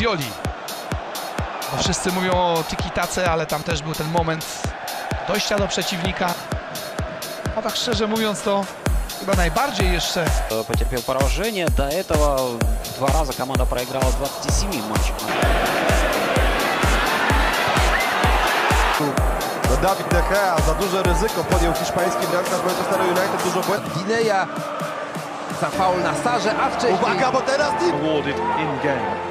Pioli. Bo wszyscy mówią o tiki-tace, ale tam też był ten moment dojścia do przeciwnika. A tak szczerze mówiąc to chyba najbardziej jeszcze Потерпел поражение. До этого два раза команда проиграла в 27 матчах. No Dawid De Gea za duże ryzyko podjął hiszpański bramkarz Manchester United, dużo błędów. Gineja za faul na Sarze, a wcześniej... Uwaga, bo teraz Deep awarded in game.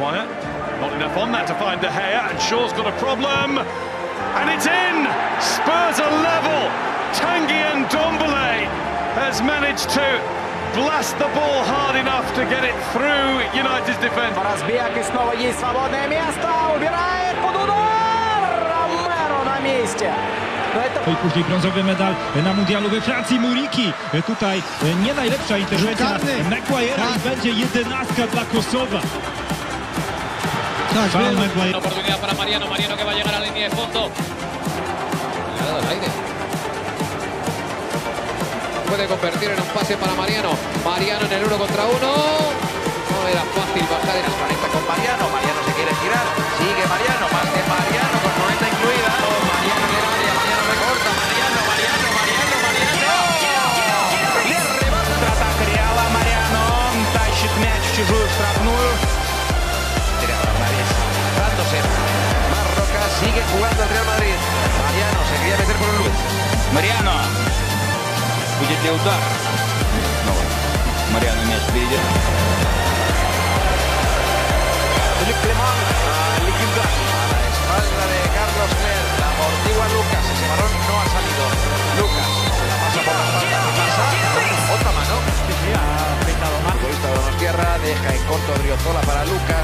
Wyatt, not enough on that to find De Gea, and Shaw's got a problem, and it's in! Spurs are level! Tanguy and Dombele has managed to blast the ball hard enough to get it through United's defence. Разбег и снова есть свободное место. Убирает под удар. Ромеро на месте. Но это I później brązowy medal na mundialu we Francji. Muriki tutaj nie najlepsza interwencja Maguire'a i będzie jedenastka dla Kosowa. Maguire. Oportunidad para Mariano, Mariano que va a llegar a la línea de fondo. Le ha dado el aire. Puede convertir en un pase para Mariano. Mariano en el uno contra uno. No era fácil bajar en el planeta con Mariano. Mariano jugando el Real Madrid. Mariano se quería meter por un luz. Мариано. Будет ли удар? Снова. Мариано мяч впереди. Felipe Clemán, liquidado. A la espalda de Carlos Cler, la amortigua Lucas. Ese balón no ha salido. Lucas se la pasa por la espalda. Pasa. Otra mano. El futbolista de Donostierra deja en corto Driozola para Lucas.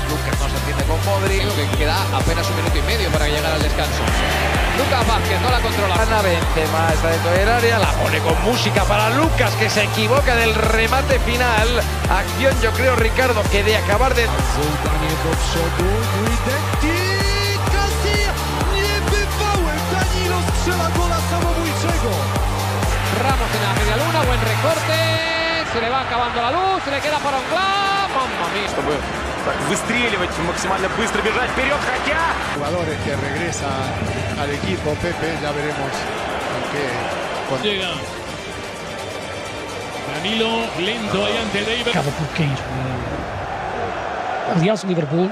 con Modric. que queda apenas un minuto y medio para llegar al descanso. Lucas Vázquez no la controla. Ana Benzema está dentro del área. La pone con música para Lucas que se equivoca del remate final. Acción yo creo Ricardo que de acabar de... Ramos en la media luna, buen recorte. Se le va acabando la luz, se le queda para un gol. Mamma mía. Чтобы так выстреливать, максимально быстро бежать вперед, хотя... Jugadores que regresan al equipo, Pepe, ya veremos en qué Llega. Danilo lento ahí ante David. Acaba por quem? Aliás, o Liverpool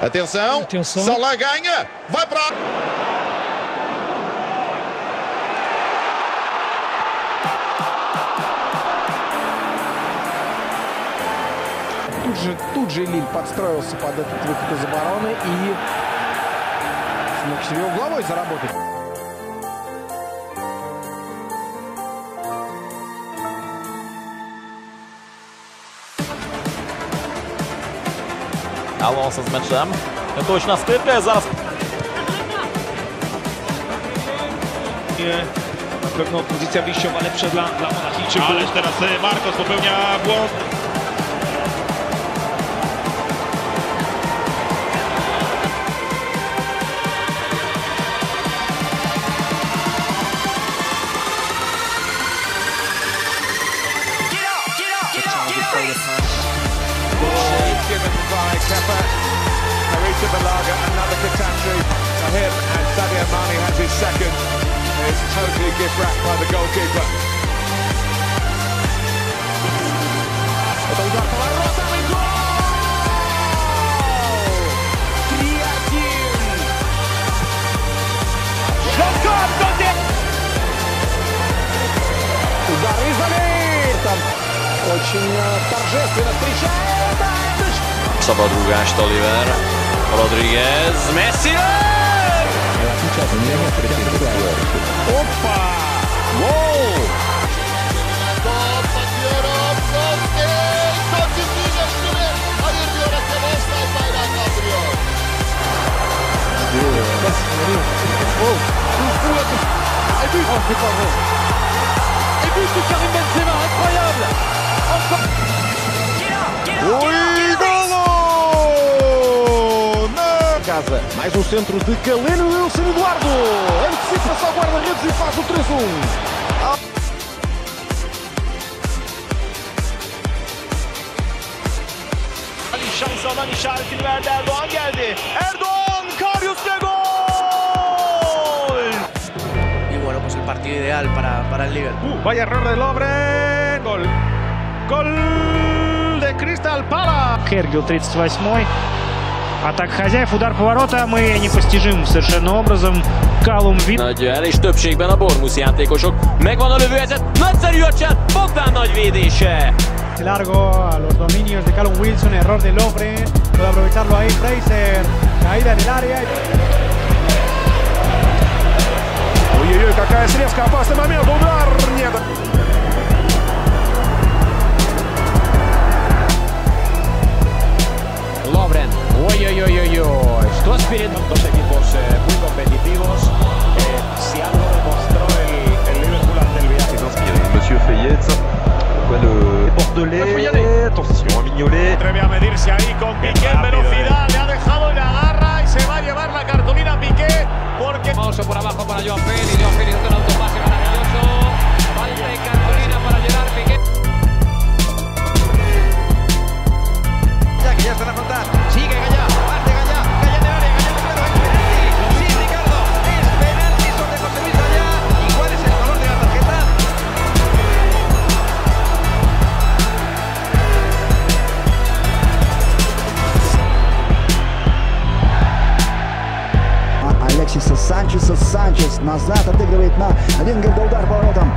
Atenção, Atenção. Salah ganha, vai para Тут же, тут же Лиль подстроился под этот выход из обороны и смог себе угловой заработать. Alonso z meczem. Точна скидка, зараз Na pewno pozycja wyjściowa lepsza dla, dla Monachijczyków. Ależ teraz Marcos popełnia błąd. second. It's totally gift wrapped by the goalkeeper. Szabad rúgást Oliver, Rodriguez, Messi! escuchado, ni hemos presentado. ¡Opa! ¡Wow! Oh! Un but! Oh, c'est pas! Et Karim Benzema, incroyable! Encore! Oui! Mais um centro de Galeno Wilson Eduardo. Antecipa-se ao guarda-redes e faz o 3-1. şans alan işaretini verdi é Erdoğan geldi. Erdoğan Karius de gol! Y bueno, pues el partido ideal para, para el Liverpool. Uh, vaya error de Lobre. Gol. Gol de Crystal Palace. Kergil 38 Атака хозяев, удар поворотом и непостижимым совершенно образом Калум Вит. Nagy el, és többségben a Bormus játékosok. Megvan a lövőhelyzet, nagyszerű a cset, Bogdán nagy védése. Largo a los dominios de Callum Wilson, error de Lovren, puede aprovecharlo ahí Fraser, caída en el área. Ой-ой-ой, какая срезка, опасный момент, удар, нет. Lovren. Ой-ой-ой-ой-ой, что спереди? Кто такие боссы? Санчес назад отыгрывает на Рингерда удар поворотом.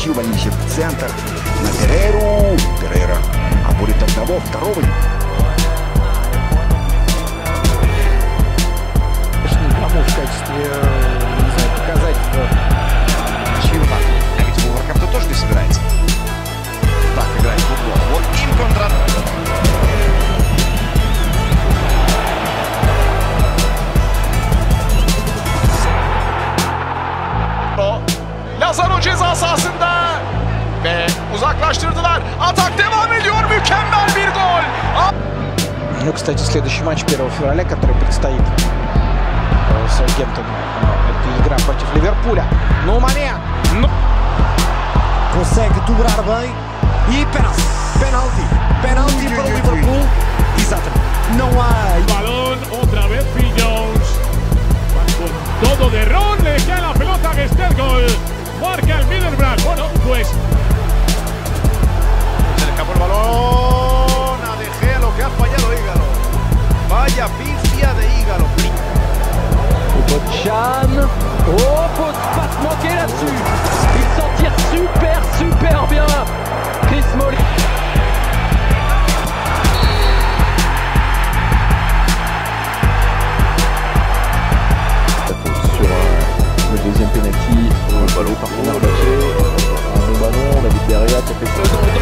Валенсию, Валенсия в центр. На Переру. Перера обурит одного, второго. Кому в качестве, uzaklaştırdılar. Atak devam ediyor. Mükemmel bir gol. Ну, кстати, следующий матч 1 февраля, который предстоит э, Саутгемптону, э, это игра против Ливерпуля. Ну, момент! Ну... Consegue dobrar bem e penalti. Penalti. Penalti para o Liverpool. Exatamente. Não pifia de Hígalo. Chan. Oh, faut pas se manquer là-dessus. Il s'en tire super, super bien. Chris Molly. Sur euh, le deuxième penalty, le ballon par contre arraché. Un bon ballon, on a dit derrière, qui a fait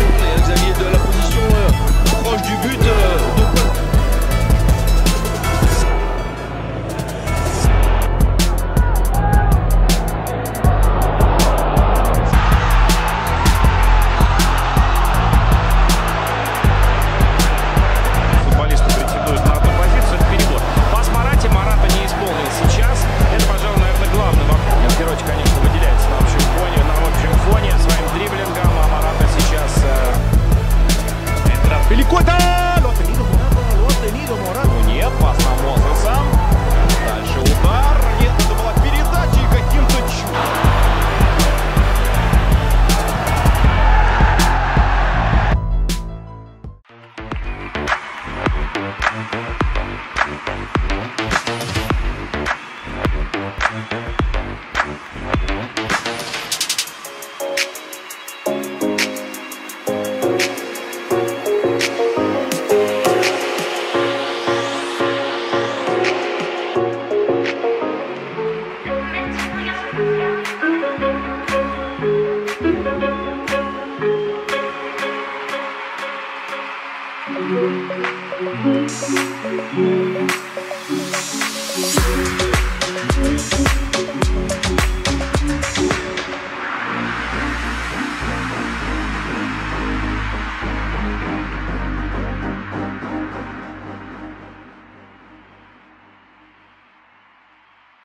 Música